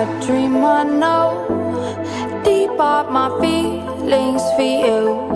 a dream I know. Deep up my feelings for you.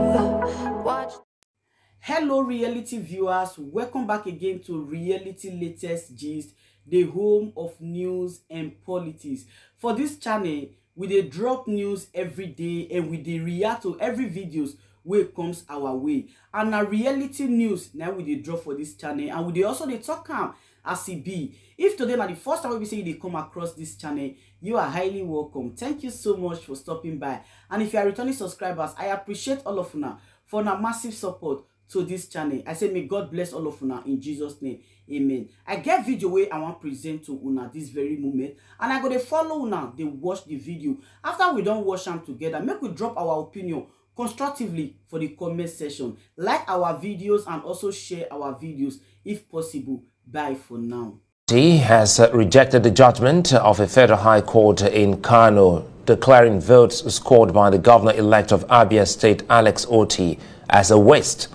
Hello, reality viewers. Welcome back again to Reality Latest Gist, the home of news and politics. For this channel, we dey drop news every day and we dey react to every videos wey comes our way. And na reality news na we dey drop for this channel and we dey also dey talk am as e. If today na the first time wey be say you come across this channel, you are highly welcome. Thank you so much for stopping by. And if you are returning subscribers, I appreciate all of una for una massive support to this channel. I say may god bless all of una in jesus name. Amen. I get video wey i wan present to una this very moment and i go dey follow una dey watch the video. After we don watch am together make we drop our opinion constructively for the comment section. Like our videos and also share our videos if possible bye for now has uh, rejected the judgment of a federal high court in Kano declaring votes scored by the governor-elect of Abia State, Alex Otti, as a waste.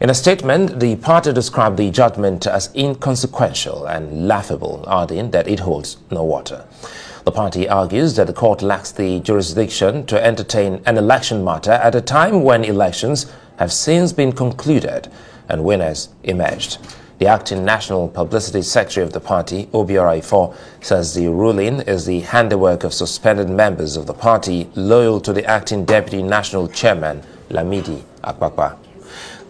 In a statement, the party described the judgment as inconsequential and laughable, adding that it holds no water. The party argues that the court lacks the jurisdiction to entertain an election matter at a time when elections have since been concluded and winners emerged. The acting National Publicity Secretary of the party, Obiora says the ruling is the handiwork of suspended members of the party loyal to the acting Deputy National Chairman, Lamidi Apapa.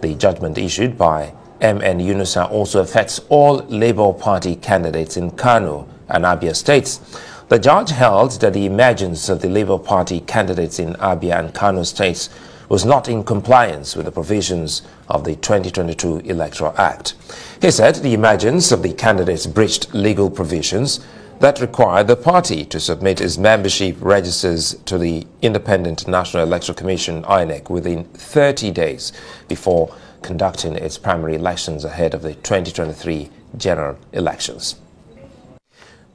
The judgment issued by MN Yunusa also affects all Labour Party candidates in Kano and Abia states. The judge held that the emergence of the Labour Party candidates in Abia and Kano states was not in compliance with the provisions of the 2022 Electoral Act. He said the emergence of the candidates breached legal provisions that require the party to submit its membership registers to the Independent National Electoral Commission INEC within 30 days before conducting its primary elections ahead of the 2023 general elections.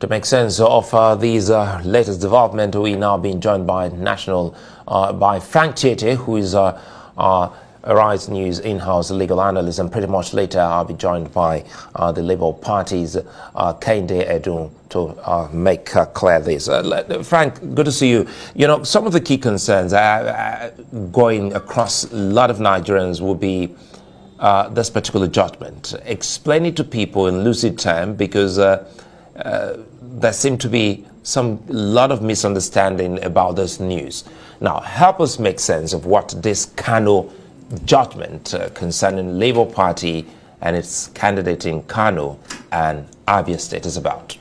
To make sense of uh, these uh, latest development, we now being joined by national uh, by Frank Tietie, who is uh, uh, Arise News in-house legal analyst, and pretty much later I'll be joined by uh, the Labour Party's uh, Kehinde Edun to uh, make clear this. Let- Frank, good to see you. You know, some of the key concerns going across a lot of Nigerians will be this particular judgment. Explain it to people in lucid term because uh, there seem to be some lot of misunderstanding about this news. Now, help us make sense of what this Kano judgment uh, concerning Labour Party and its candidate in Kano and Abia State is about.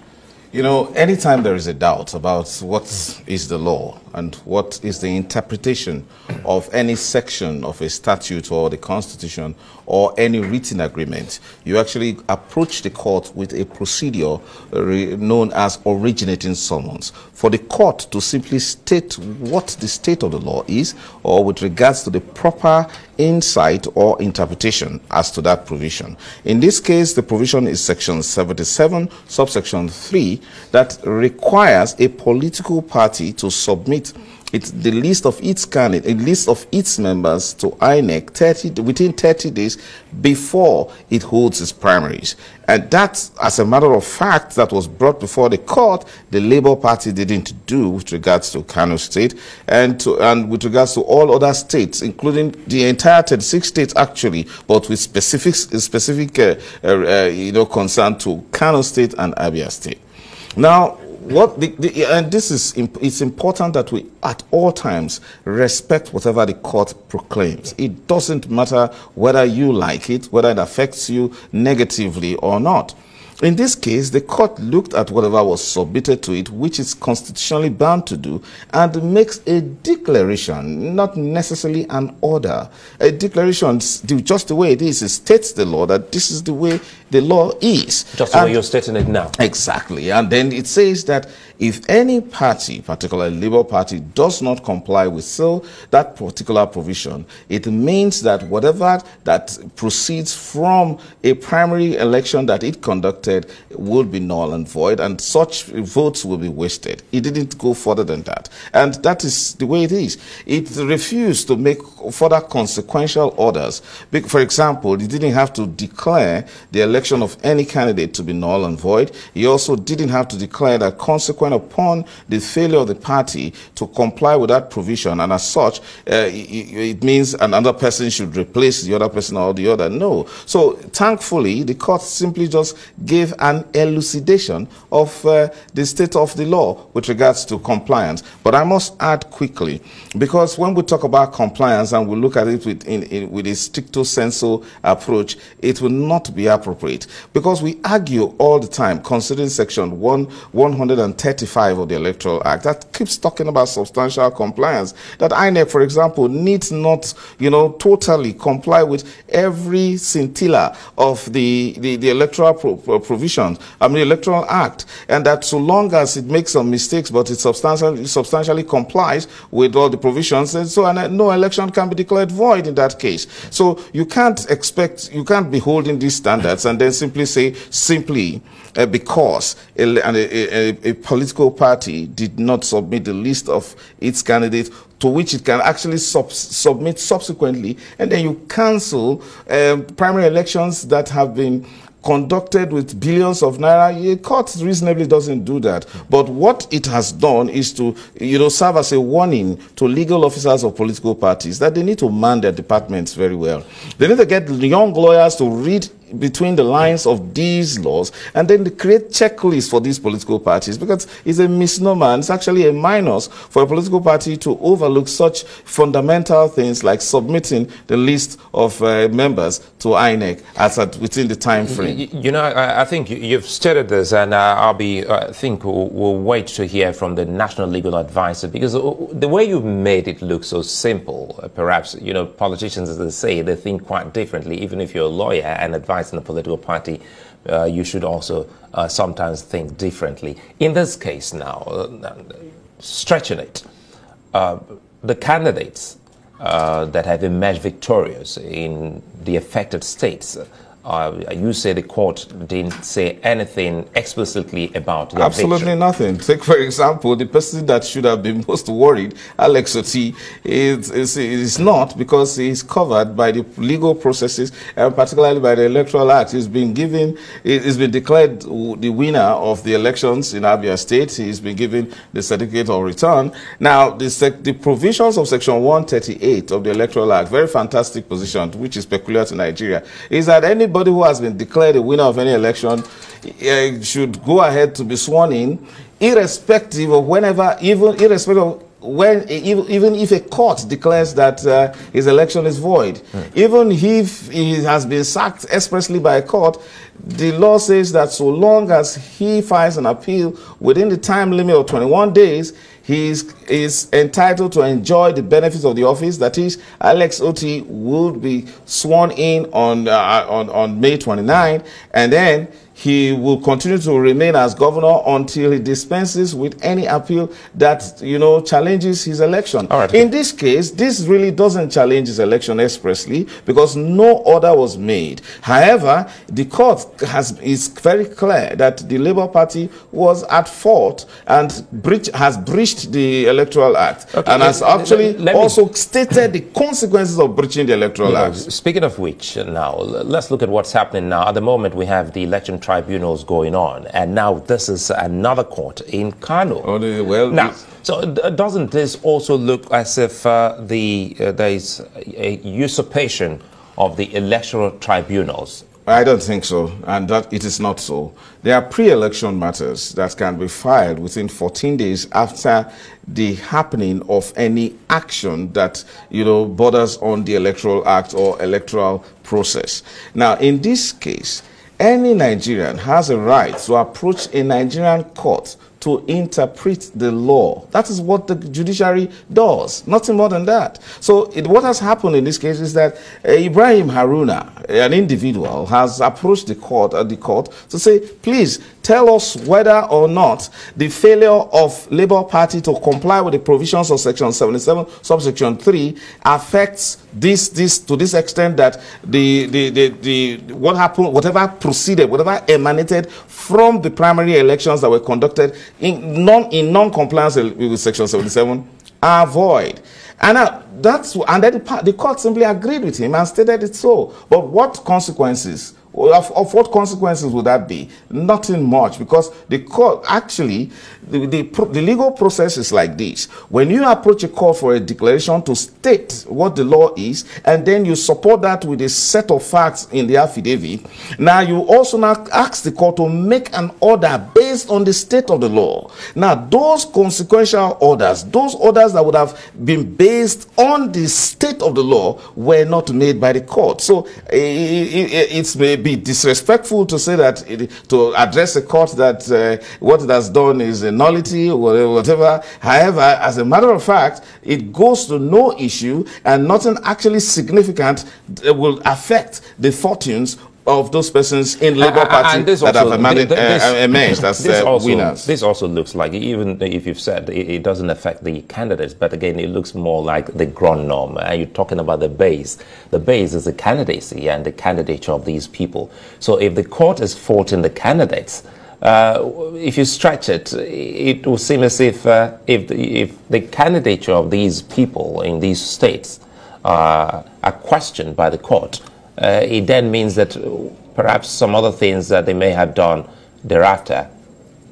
You know, anytime there is a doubt about what is the law and what is the interpretation of any section of a statute or the constitution or any written agreement, you actually approach the court with a procedure uh, known as originating summons. For the court to simply state what the state of the law is or with regards to the proper insight or interpretation as to that provision. In this case, the provision is section 77, subsection 3, that requires a political party to submit it, the list of its candidate, a list of its members to INEC 30, within 30 days before it holds its primaries. And that, as a matter of fact, that was brought before the court, the Labour Party didn't do with regards to Kano State and, to, and with regards to all other states, including the entire 36 states actually, but with specific, specific uh, uh, uh, you know, concern to Kano State and Abia State. Now, what the, the, and this is it's important that we at all times respect whatever the court proclaims. It doesn't matter whether you like it, whether it affects you negatively or not. In this case, the court looked at whatever was submitted to it, which is constitutionally bound to do, and makes a declaration, not necessarily an order. A declaration, just the way it is, it states the law that this is the way the law is. Just the way you're stating it now. Exactly. And then it says that if any party, particularly Labour Party, does not comply with so that particular provision, it means that whatever that proceeds from a primary election that it conducted will be null and void, and such votes will be wasted. It didn't go further than that. And that is the way it is. It refused to make further consequential orders. For example, it didn't have to declare the election of any candidate to be null and void. He also didn't have to declare that consequent upon the failure of the party to comply with that provision, and as such, uh, it, it means another person should replace the other person or the other. No. So thankfully, the court simply just gave an elucidation of uh, the state of the law with regards to compliance. But I must add quickly, because when we talk about compliance and we look at it with, in, in, with a stricto sensu approach, it will not be appropriate. Because we argue all the time, considering section 1, 135 of the Electoral Act, that keeps talking about substantial compliance, that INEC, for example, needs not, you know, totally comply with every scintilla of the, the, the electoral pro, pro provisions, I mean, Electoral Act, and that so long as it makes some mistakes, but it substantially, substantially complies with all the provisions, and so and uh, no election can be declared void in that case. So you can't expect, you can't be holding these standards and then simply say, simply uh, because a, a, a, a political party did not submit the list of its candidates to which it can actually sub submit subsequently, and then you cancel um, primary elections that have been conducted with billions of naira, a court reasonably doesn't do that. But what it has done is to, you know, serve as a warning to legal officers of political parties that they need to man their departments very well. They need to get young lawyers to read between the lines of these laws and then create checklists for these political parties because it's a misnomer and it's actually a minus for a political party to overlook such fundamental things like submitting the list of uh, members to INEC as at, within the time frame. You, you know, I, I, think you've stated this and uh, I'll be, I think we'll, we'll, wait to hear from the National Legal Advisor because uh, the way you've made it look so simple, uh, perhaps, you know, politicians, as they say, they think quite differently, even if you're a lawyer and advisor in a political party, uh, you should also uh, sometimes think differently. In this case now, uh, stretching it, uh, the candidates uh, that have emerged victorious in the affected states uh, you say the court didn't say anything explicitly about the Absolutely nothing. Take, for example, the person that should have been most worried, Alex Otti, is, is, is not because he's covered by the legal processes and particularly by the Electoral Act. He's been given, he's been declared the winner of the elections in Abia State. He's been given the certificate of return. Now, the, the provisions of Section 138 of the Electoral Act, very fantastic position, which is peculiar to Nigeria, is that anybody anybody who has been declared a winner of any election uh, should go ahead to be sworn in, irrespective of whenever, even irrespective of when even if a court declares that uh, his election is void, mm. even if he has been sacked expressly by a court, the law says that so long as he files an appeal within the time limit of 21 days, he is, is entitled to enjoy the benefits of the office. That is, Alex Otti will be sworn in on, uh, on, on May 29, and then he will continue to remain as governor until he dispenses with any appeal that you know challenges his election. In this case, this really doesn't challenge his election expressly because no order was made. However, the court has is very clear that the Labour Party was at fault and breach, has breached the Electoral Act okay, and has actually let, let also stated the consequences of breaching the Electoral Act. Speaking of which, uh, now let's look at what's happening now. At the moment, we have the election tribunals going on. And now this is another court in Kano. Oh, well, now, so doesn't this also look as if uh, the uh, there is a usurpation of the electoral tribunals? I don't think so, and that it is not so. There are pre-election matters that can be filed within 14 days after the happening of any action that you know borders on the electoral act or electoral process. Now, in this case, any Nigerian has a right to approach a Nigerian court to interpret the law. That is what the judiciary does, nothing more than that. So it, what has happened in this case is that uh, Ibrahim Haruna, an individual, has approached the court at uh, the court to say, please tell us whether or not the failure of Labour Party to comply with the provisions of Section 77, subsection 3, affects this this to this extent that the the the, the what happened, whatever proceeded, whatever emanated from the primary elections that were conducted in non in non-compliance with Section 77 are void. And uh, that's and then the, court simply agreed with him and stated it so. But what consequences Of, of what consequences would that be? Nothing much because the court actually, the, the, the legal process is like this. When you approach a court for a declaration to state what the law is, and then you support that with a set of facts in the affidavit, now you also now ask the court to make an order based on the state of the law. Now, those consequential orders, those orders that would have been based on the state of the law, were not made by the court. So it, it, it may be disrespectful to say that, it, to address a court that uh, what it has done is a nullity or whatever. However, as a matter of fact, it goes to no issue and nothing actually significant will affect the fortunes of those persons in Labour Party that also, have emerged, this, uh, emerged as this uh, also, winners. This also looks like, even if you've said it, it, doesn't affect the candidates, but again, it looks more like the grand norm. And you're talking about the base. The base is the candidacy and the candidature of these people. So if the court is faulting the candidates, uh, if you stretch it, it will seem as if uh, if, the, if the candidature of these people in these states uh, are questioned by the court, uh, it then means that perhaps some other things that they may have done thereafter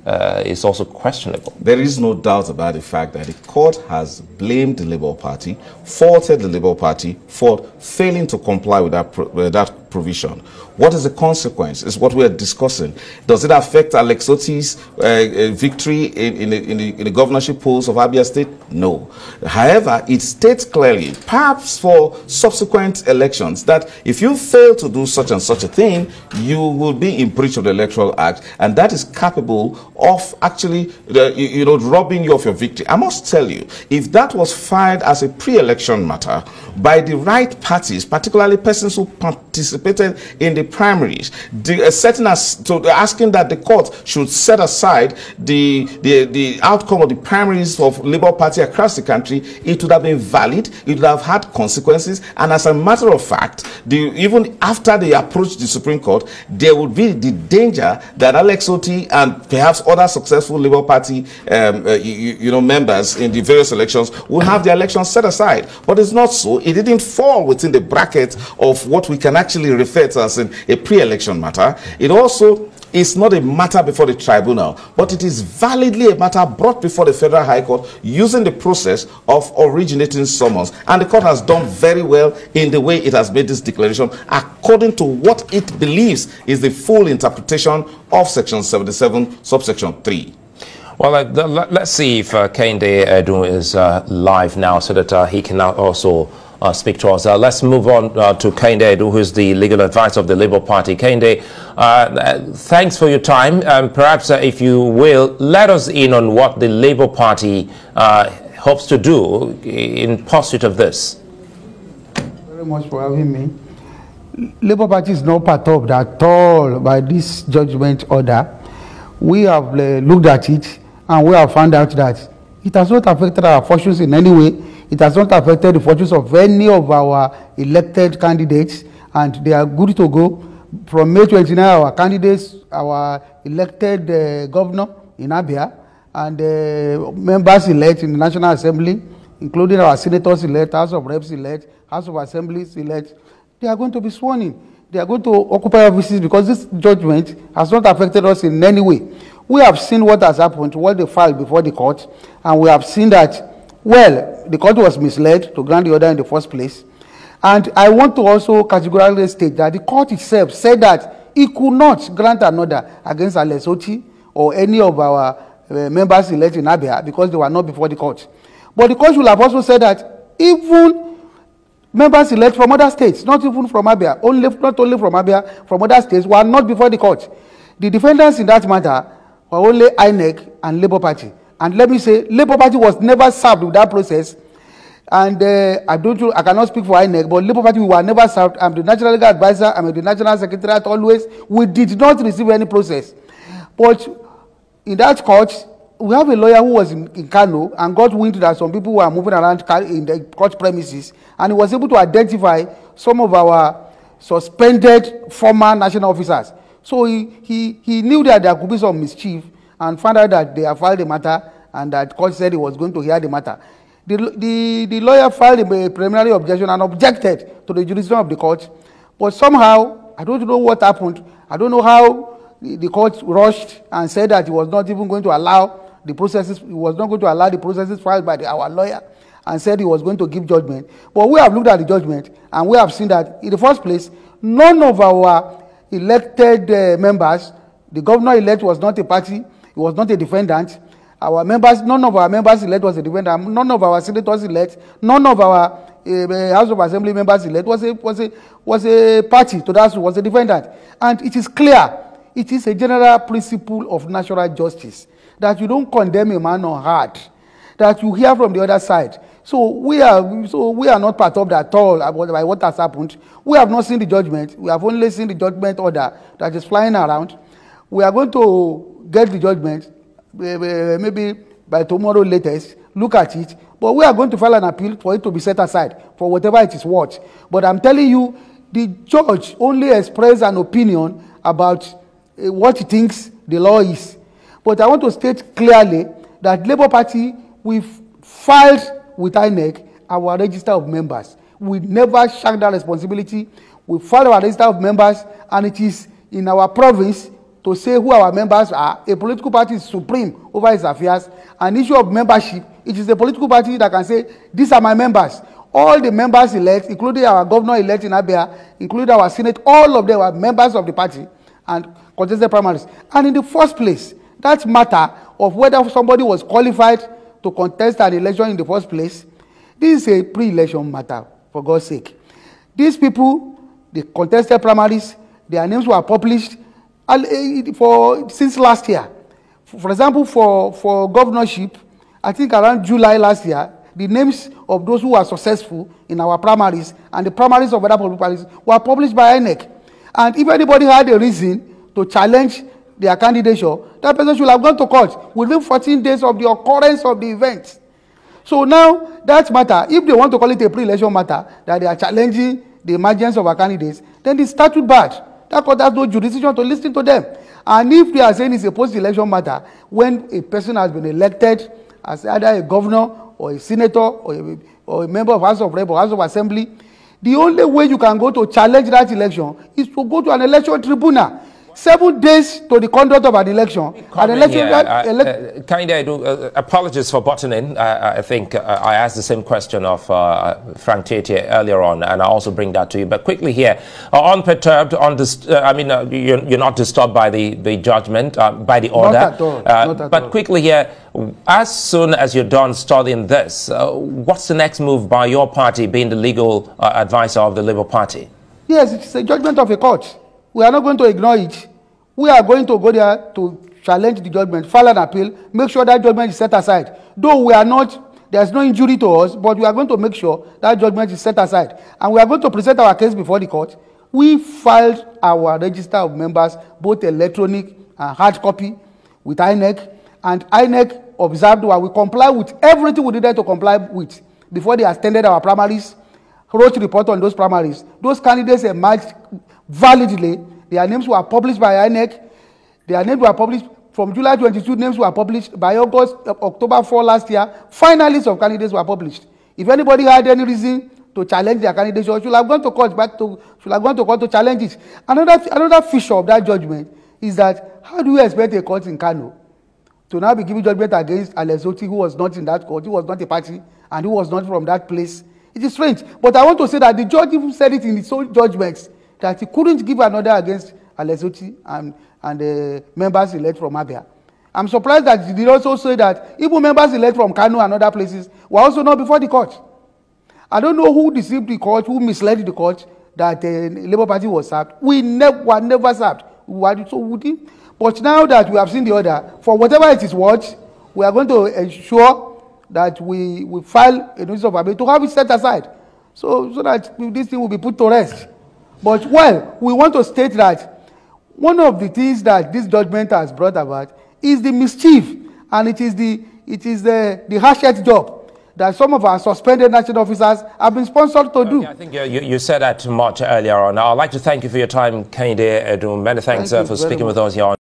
uh, is also questionable. There is no doubt about the fact that the court has blamed the Labour Party, faulted the Labour Party for failing to comply with that, with that provision. What is the consequence? Is what we are discussing. Does it affect Alex Otti's uh, uh, victory in, in, the, in, the, in, the, governorship polls of Abia State? No. However, it states clearly, perhaps for subsequent elections, that if you fail to do such and such a thing, you will be in breach of the Electoral Act, and that is capable of actually, uh, you, you know, robbing you of your victory. I must tell you, if that was filed as a pre-election matter by the right parties, particularly persons who participate participated in the primaries, the, uh, setting us to asking that the court should set aside the, the, the outcome of the primaries of Labour Party across the country, it would have been valid, it would have had consequences, and as a matter of fact, the, even after they approached the Supreme Court, there would be the danger that Alex Otti and perhaps other successful Labour Party um, uh, you, you know, members in the various elections will have their elections set aside. But it's not so. It didn't fall within the bracket of what we can actually referred to as a pre-election matter. It also is not a matter before the tribunal, but it is validly a matter brought before the Federal High Court using the process of originating summons. And the court has done very well in the way it has made this declaration according to what it believes is the full interpretation of Section 77, subsection 3. Well, uh, let's see if uh, Kehinde Edun is uh, live now so that uh, he can also uh, speak to us. Uh, let's move on uh, to Kehinde, who is the legal advisor of the Labour Party. Kehinde, uh, thanks for your time. Um, perhaps, uh, if you will, let us in on what the Labour Party uh, hopes to do in pursuit of this. very much for having me. Labour Party is not perturbed at all by this judgment order. We have looked at it and we have found out that it has not affected our fortunes in any way It has not affected the fortunes of any of our elected candidates, and they are good to go. From May 29, our candidates, our elected uh, governor in Abia, and uh, members elect in the National Assembly, including our senators elect, House of Reps elect, House of Assemblies elect, they are going to be sworn in. They are going to occupy offices because this judgment has not affected us in any way. We have seen what has happened, what they filed before the court, and we have seen that Well, the court was misled to grant the order in the first place. And I want to also categorically state that the court itself said that it could not grant an order against Alex or any of our uh, members elected in Abia because they were not before the court. But the court should have also said that even members elected from other states, not even from Abia, only, not only from Abia, from other states, were not before the court. The defendants in that matter were only INEC and Labour Party. And let me say, Labour Party was never served with that process. And uh, I don't, I cannot speak for INEC, but Labour Party we were never served. I'm the national legal advisor. I'm the national secretariat always. We did not receive any process. But in that court, we have a lawyer who was in, in Kano and got wind that some people were moving around in the court premises, and he was able to identify some of our suspended former national officers. So he, he, he knew that there could be some mischief and found out that they have filed the matter and that court said he was going to hear the matter. The, the, the lawyer filed a preliminary objection and objected to the jurisdiction of the court, but somehow I don't know what happened. I don't know how the, court rushed and said that he was not even going to allow the processes, he was not going to allow the processes filed by the, our lawyer and said he was going to give judgment. But we have looked at the judgment and we have seen that in the first place, none of our elected uh, members, the governor elect was not a party, he was not a defendant. Our members, none of our members elect was a defendant, none of our senators elect, none of our uh, House of Assembly members elect was a, was, a, was a party to that was a defendant. And it is clear, it is a general principle of natural justice that you don't condemn a man on heart, that you hear from the other side. So we are so we are not perturbed at all about by what has happened. We have not seen the judgment. We have only seen the judgment order that is flying around. We are going to get the judgment maybe by tomorrow latest. Look at it. But we are going to file an appeal for it to be set aside for whatever it is worth. But I'm telling you, the judge only expressed an opinion about uh, what he thinks the law is. But I want to state clearly that Labour Party, we've filed with INEC our register of members. We never shirk that responsibility. We filed our register of members, and it is in our province to say who our members are. A political party is supreme over its affairs. An issue of membership, it is a political party that can say, these are my members. All the members elect, including our governor elect in Abia, including our senate, all of them are members of the party and contested primaries. And in the first place, that matter of whether somebody was qualified to contest an election in the first place, this is a pre-election matter, for God's sake. These people, the contested primaries, their names were published Eh, for since last year. For example, for, for governorship, I think around July last year, the names of those who were successful in our primaries and the primaries of other political parties were published by INEC. And if anybody had a reason to challenge their candidature, that person should have gone to court within 14 days of the occurrence of the event. So now that matter, if they want to call it a pre-election matter, that they are challenging the emergence of our candidates, then the statute barred. That court has no jurisdiction to listen to them. And if they are saying it's a post-election matter, when a person has been elected as either a governor or a senator or a, or a member of House of Rep or House of Assembly, the only way you can go to challenge that election is to go to an election tribunal seven days to the conduct of an election. An election here, uh, uh, kind of, uh, apologies for butting in. I think uh, I asked the same question of uh, Frank Tietie earlier on, and I also bring that to you. But quickly here, uh, unperturbed, undist- I mean, you're, you're, not disturbed by the, the judgment, by the order. Not at all. Not at but all. quickly here, as soon as you're done studying this, what's the next move by your party, being the legal advisor of the Labour Party? Yes, it's a judgment of a court. We are not going to ignore it. We are going to go there to challenge the judgment, file an appeal, make sure that judgment is set aside. Though we are not, there's no injury to us, but we are going to make sure that judgment is set aside. And we are going to present our case before the court. We filed our register of members, both electronic and hard copy, with INEC. And INEC observed while we comply with everything we needed to comply with before they extended our primaries, wrote report on those primaries. Those candidates emerged validly. Their names were published by INEC. Their names were published from July 22, names were published. By August, uh, October 4 last year, finalists of candidates were published. If anybody had any reason to challenge their candidature, should have gone to court back to should have gone to court to challenge it. Another another feature of that judgment is that how do you expect a court in Kano to now be giving judgment against Alex who was not in that court, who was not a party, and who was not from that place? It is strange. But I want to say that the judge even said it in his own judgments that he couldn't give an order against Alesoti and, and the members elect from Abia. I'm surprised that he did also say that even members elect from Kano and other places were also not before the court. I don't know who deceived the court, who misled the court that the uh, Labour Party was served. We never were never served. We were so woody. But now that we have seen the order, for whatever it is worth, we are going to ensure that we, we file a notice of appeal to have it set aside so, so that this thing will be put to rest. But well, we want to state that one of the things that this judgment has brought about is the mischief, and it is the it is the, the harshest job that some of our suspended national officers have been sponsored to do. I think you, you, you, said that much earlier on. I'd like to thank you for your time, Kehinde Edun. Many thanks thank uh, for speaking much. with us here on